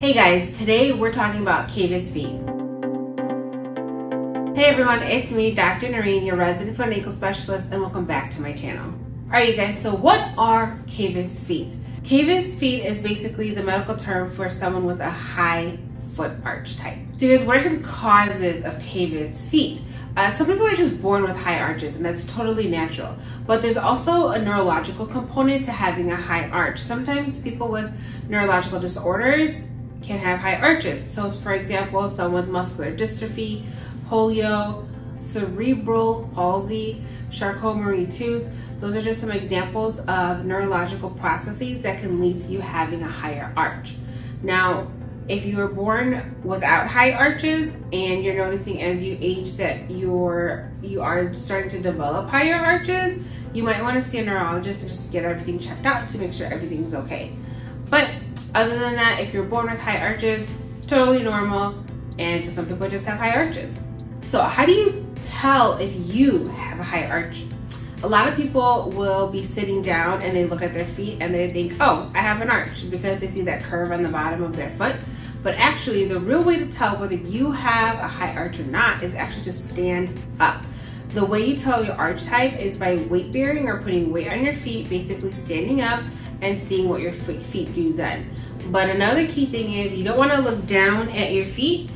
Hey guys, today we're talking about cavus feet. Hey everyone, it's me, Dr. Nooreen, your resident foot and ankle specialist, and welcome back to my channel. Alright you guys, so what are cavus feet? Cavus feet is basically the medical term for someone with a high foot arch type. So you guys, what are some causes of cavus feet? Uh, some people are just born with high arches and that's totally natural. But there's also a neurological component to having a high arch. Sometimes people with neurological disorders can have high arches. So for example, someone with muscular dystrophy, polio, cerebral palsy, Charcot-Marie-Tooth, those are just some examples of neurological processes that can lead to you having a higher arch. Now, if you were born without high arches and you're noticing as you age that you're you are starting to develop higher arches, you might want to see a neurologist and just get everything checked out to make sure everything's okay. But other than that, if you're born with high arches, totally normal, and just some people just have high arches. So how do you tell if you have a high arch? A lot of people will be sitting down and they look at their feet and they think, oh, I have an arch because they see that curve on the bottom of their foot. But actually, the real way to tell whether you have a high arch or not is actually to stand up. The way you tell your arch type is by weight bearing or putting weight on your feet, basically standing up and seeing what your feet do then. But another key thing is you don't want to look down at your feet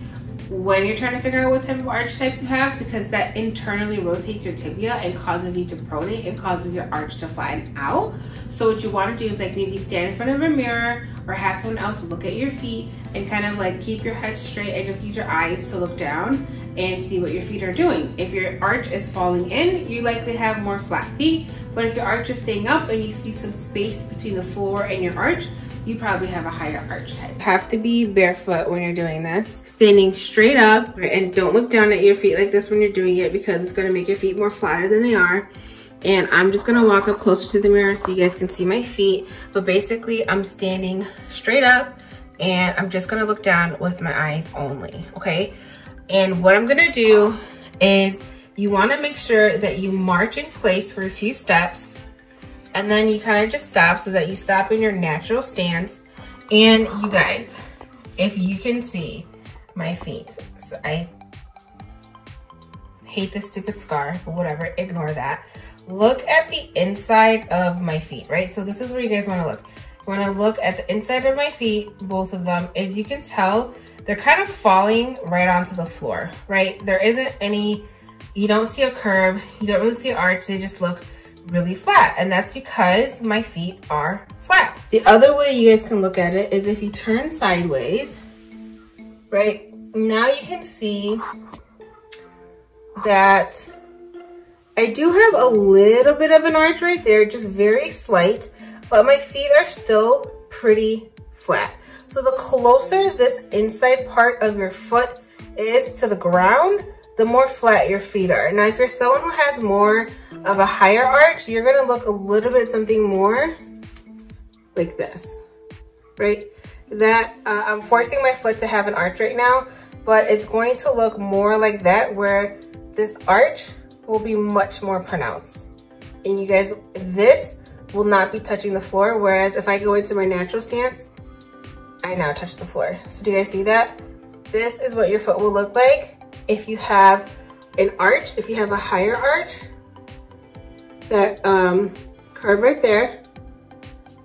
when you're trying to figure out what type of arch type you have because that internally rotates your tibia and causes you to pronate and causes your arch to flatten out. So what you want to do is like maybe stand in front of a mirror or have someone else look at your feet and kind of like keep your head straight and just use your eyes to look down and see what your feet are doing. If your arch is falling in, you likely have more flat feet. But if your arch is staying up and you see some space between the floor and your arch, you probably have a higher arch type. Have to be barefoot when you're doing this. Standing straight up and don't look down at your feet like this when you're doing it because it's gonna make your feet more flatter than they are. And I'm just gonna walk up closer to the mirror so you guys can see my feet. But basically I'm standing straight up and I'm just gonna look down with my eyes only, okay? And what I'm gonna do is you wanna make sure that you march in place for a few steps and then you kind of just stop so that you stop in your natural stance. And you guys, if you can see my feet, so I hate this stupid scar, but whatever, ignore that. Look at the inside of my feet, right? So this is where you guys wanna look. You wanna look at the inside of my feet, both of them. As you can tell, they're kind of falling right onto the floor, right? There isn't any, you don't see a curve, you don't really see an arch, they just look really flat and that's because my feet are flat. The other way you guys can look at it is if you turn sideways, right? Now you can see that I do have a little bit of an arch right there, just very slight, but my feet are still pretty flat. So the closer this inside part of your foot is to the ground, the more flat your feet are. Now, if you're someone who has more of a higher arch, you're gonna look a little bit something more like this, right? That, uh, I'm forcing my foot to have an arch right now, but it's going to look more like that where this arch will be much more pronounced. And you guys, this will not be touching the floor, whereas if I go into my natural stance, I now touch the floor. So do you guys see that? This is what your foot will look like if you have an arch, if you have a higher arch, that um, curve right there.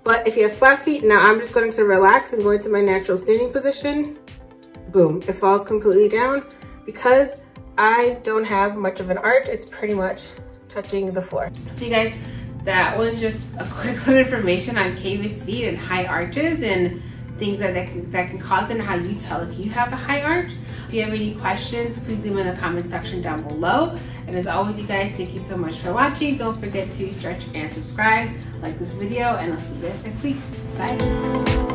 But if you have flat feet, now I'm just going to relax and go into my natural standing position. Boom, it falls completely down because I don't have much of an arch. It's pretty much touching the floor. So you guys, that was just a quick little information on cavus feet and high arches and things that, that, can, that can cause and how you tell if you have a high arch. If you have any questions, please leave them in the comment section down below. And as always, you guys, thank you so much for watching. Don't forget to stretch and subscribe, like this video, and I'll see you guys next week. Bye.